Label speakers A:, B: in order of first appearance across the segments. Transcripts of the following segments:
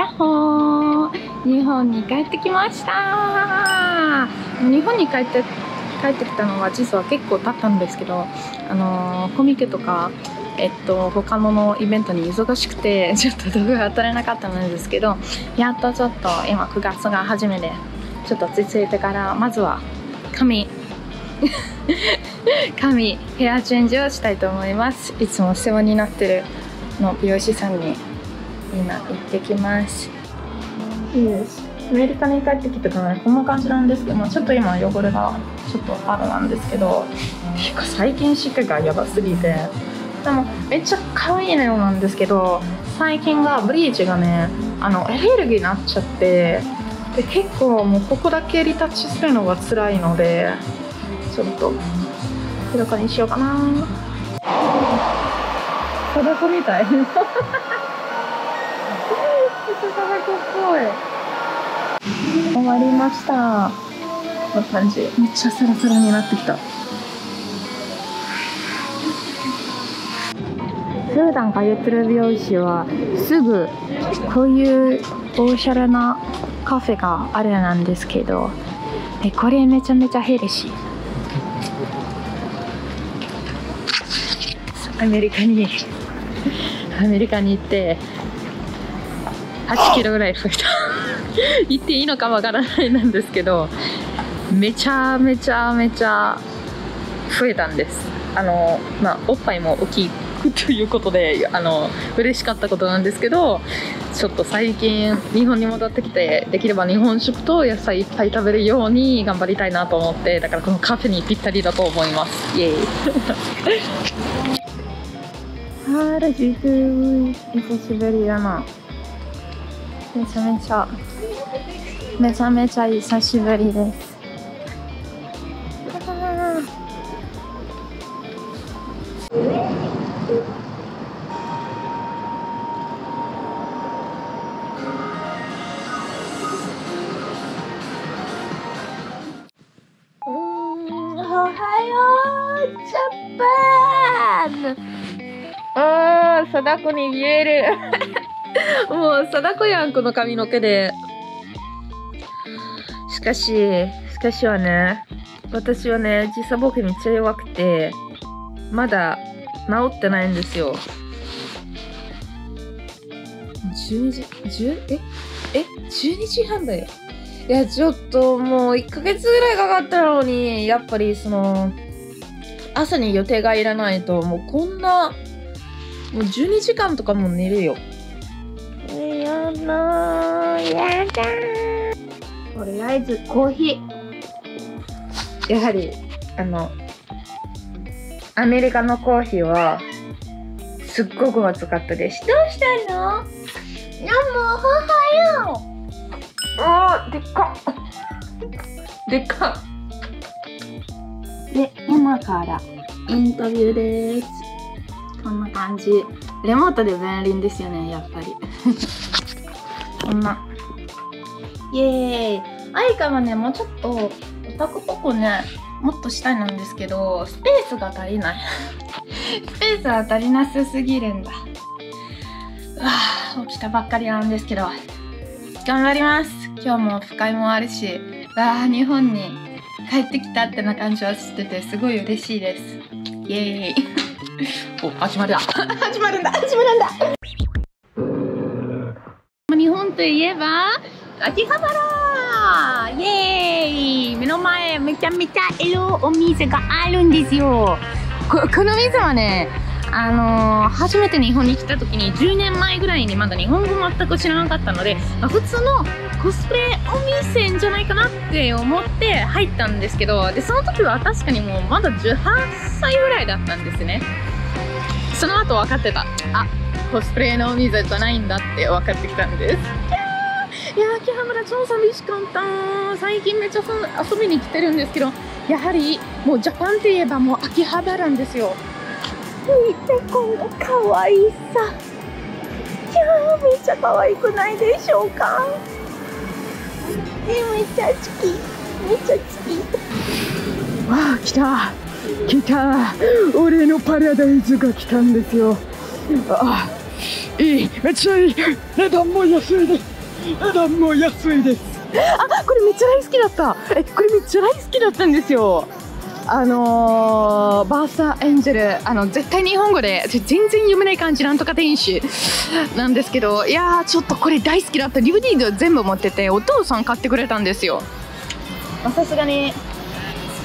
A: やっほー。日本に帰ってきました。日本に帰って帰ってきたのは実は結構経ったんですけどあのーコミケとかえっと他ののイベントに忙しくてちょっと動画が撮れなかったんですけどやっとちょっと今9月が初めでちょっと落ち着いてからまずは髪 髪ヘアチェンジをしたいと思います。いつも世話になってるの美容師さんに今行ってきます。いいです。アメリカに帰ってきてからこんな感じなんですけど、まあ、ちょっと今汚れがちょっとあるなんですけどてか最近湿気がやばすぎて。でもめっちゃ可愛いのなんですけど最近がブリーチがねあのアレルギーになっちゃってで結構もうここだけリタッチするのが辛いのでちょっとどこにしようかな。貞 子みたい貞子っぽい。終わりました。こんな感じ。めっちゃサラサラになってきた。普段通ってる美容師はすぐこういうおしゃれなカフェがあるなんですけどえこれめちゃめちゃヘルシー。アメリカに。アメリカに行って8キロぐらい増えた。言っていいのかわからないなんですけどめちゃめちゃめちゃ増えたんです。あのまあおっぱいも大きいということであの嬉しかったことなんですけどちょっと最近日本に戻ってきてできれば日本食と野菜いっぱい食べるように頑張りたいなと思ってだからこのカフェにぴったりだと思います。イエーイ。原宿久しぶりだな。めちゃめちゃめちゃめちゃ久しぶりですうーんおはようジャパンあー、貞子に見える。もう、貞子やん、この髪の毛で。しかし、しかしはね、私はね、時差ボケめっちゃ弱くて、まだ治ってないんですよ。12時、10? ええ ?12 時半だよ。いや、ちょっともう1ヶ月ぐらいかかったのに、やっぱりその、朝に予定がいらないと、もうこんな、もう12時間とかも寝るよ。やだー、やだー。とりあえずコーヒー。やはり、あの、アメリカのコーヒーは、すっごくまずかったです。どうしたの？あ、もう、ははよ。あー、でっかでっかで、今からインタビューです。こんな感じ。レモートで便利ですよね、やっぱり。こんな。イエーイ。アイカはね、もうちょっとオタクっぽくね、もっとしたいなんですけど、スペースが足りない。スペースは足りなさすぎるんだ。うわぁ、起きたばっかりなんですけど、頑張ります。今日も不快もあるし、わぁ、日本に帰ってきたってな感じはしてて、すごい嬉しいです。イエーイ。お、始まるだ。始まるんだ。始まるんだ。といえば、秋葉原イエーイ目の前めちゃめちゃエロお店があるんですよ。ここの店はね、あのー初めて日本に来た時に10年前ぐらいにまだ日本語全く知らなかったので、まあ普通のコスプレお店じゃないかなって思って入ったんですけど、で、その時は確かにもうまだ18歳ぐらいだったんですね。その後分かってた。あ、コスプレのお店じゃないんだって分かってきたんです。いやー、秋葉原超寂しかった。最近めっちゃそ遊びに来てるんですけど、やはりもうジャパンって言えばもう秋葉原なんですよ。見てこの可愛さ。いやー、めっちゃ可愛くないでしょうか？え、めっちゃ好き。めっちゃ好き。わあ、来た。来た。俺のパラダイスが来たんですよ。あ
B: いい。めっちゃいい。値段も安いです。値段も安いです。
A: あこれめっちゃ大好きだった。えこれめっちゃ大好きだったんですよ。あのー、バーサーエンジェル。あの絶対日本語で全然読めない感じなんとか天使なんですけどいやーちょっとこれ大好きだった。DVD 全部持っててお父さん買ってくれたんですよ。さすがに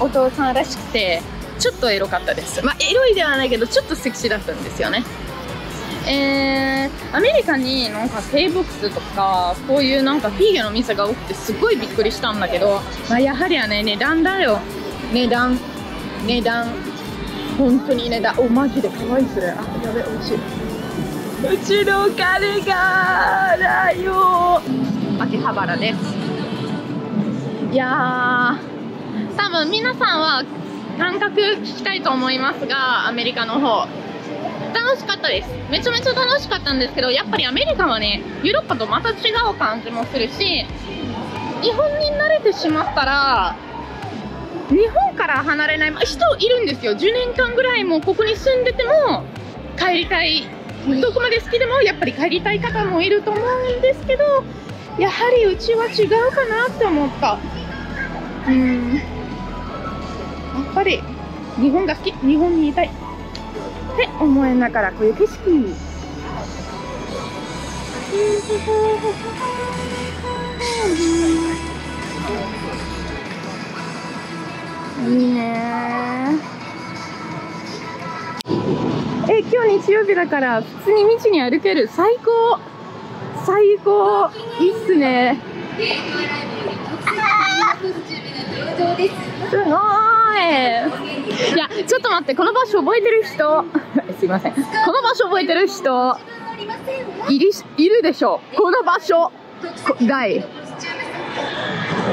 A: お父さんらしくてちょっとエロかったです。まあエロいではないけどちょっとセクシーだったんですよね。えー、アメリカになんかテーボックスとかこういうなんかフィギュアの店が多くてすごいびっくりしたんだけど、まあ、やはりはね値段だよ。値段。値段。本当に値段。おマジで可愛いそれ。あやべ美味しい。うちの金がだよ。秋葉原です。いやー。多分皆さんは感覚聞きたいと思いますがアメリカの方。楽しかったです。めちゃめちゃ楽しかったんですけどやっぱりアメリカはねヨーロッパとまた違う感じもするし日本に慣れてしまったら日本から離れない人いるんですよ。10年間ぐらいもここに住んでても帰りたいどこまで好きでもやっぱり帰りたい方もいると思うんですけどやはりうちは違うかなって思った。うん。やっぱり日本が好き。日本にいたい。って思いながらこういう景色。いいねえ今日日曜日だから普通に道に歩ける。最高。最高。いいっすね。すごいいやちょっと待ってこの場所覚えてる人？すいません。この場所覚えてる人？いるいるでしょこの場所。大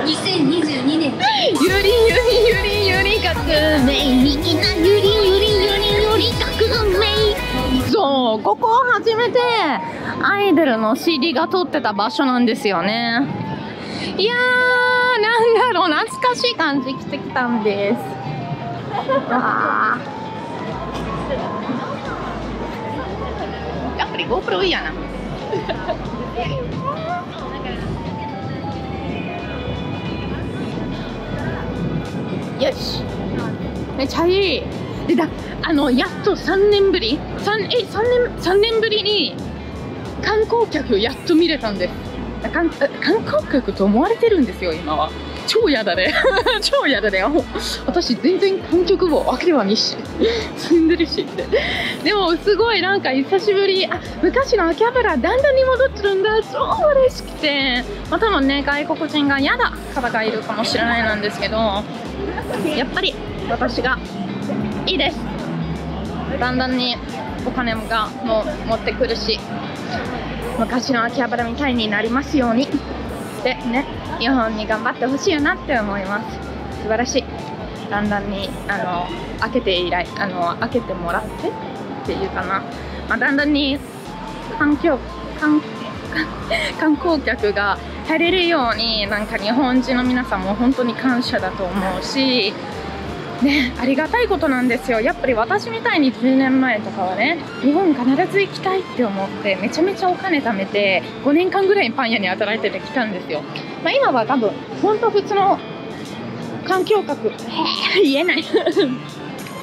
C: 2022年
A: ゆりゆりゆりゆり革命みんなゆりゆりゆりゆり革命そうここを初めてアイドルの CD が撮ってた場所なんですよね。いやーなんだろう懐かしい感じしてきたんです。わ やっぱり GoPro いいやな。よし。めっちゃいいでだあのやっと3年ぶり。3, え三年三年ぶりに観光客をやっと見れたんです。観観光客と思われてるんですよ今は。超嫌だね。超嫌だね。私全然観客もわけではないし 住んでるしって。でもすごいなんか久しぶり。あ昔の秋葉原だんだんに戻ってるんだ。超嬉しくて。まあ多分ね外国人が嫌だ。方がいるかもしれないなんですけど。やっぱり私がいいです。だんだんにお金がもう持ってくるし。昔の秋葉原みたいになりますように。でね。日本に頑張ってほしいなって思います。素晴らしい。だんだんにあの開けて以来あの開けてもらってっていうかな、まあ、だんだんに環境観 観光客が入れるようになんか日本人の皆さんも本当に感謝だと思うしね、ありがたいことなんですよ。やっぱり私みたいに10年前とかはね日本必ず行きたいって思ってめちゃめちゃお金貯めて5年間ぐらいパン屋に働いててきたんですよ、まあ、今は多分本当普通の環境客 言えない。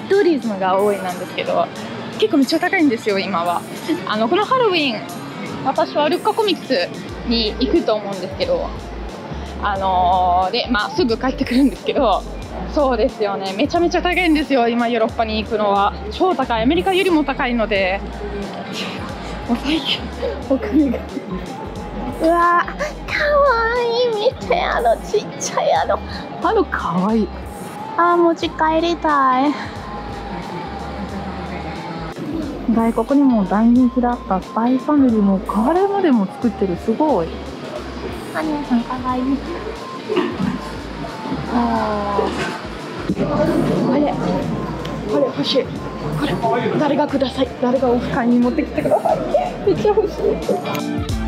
A: トリズムが多いなんですけど結構めっちゃ高いんですよ今は。あのこのハロウィン私はルッカコミックスに行くと思うんですけどあのー、でまあすぐ帰ってくるんですけどそうですよね。めちゃめちゃ高いんですよ。今ヨーロッパに行くのは。超高い。アメリカよりも高いので。もう最近お金が。うわかわいい。見てあのちっちゃいあの。あのかわいい。あ持ち帰りたい。外国にも大人気だったスパイファミリーもカレーまでも作ってる。すごい。アニメさんかわいい。あ あれこれ欲しい。これ誰がください。誰がオフ会に持ってきてください。めっちゃ欲しい。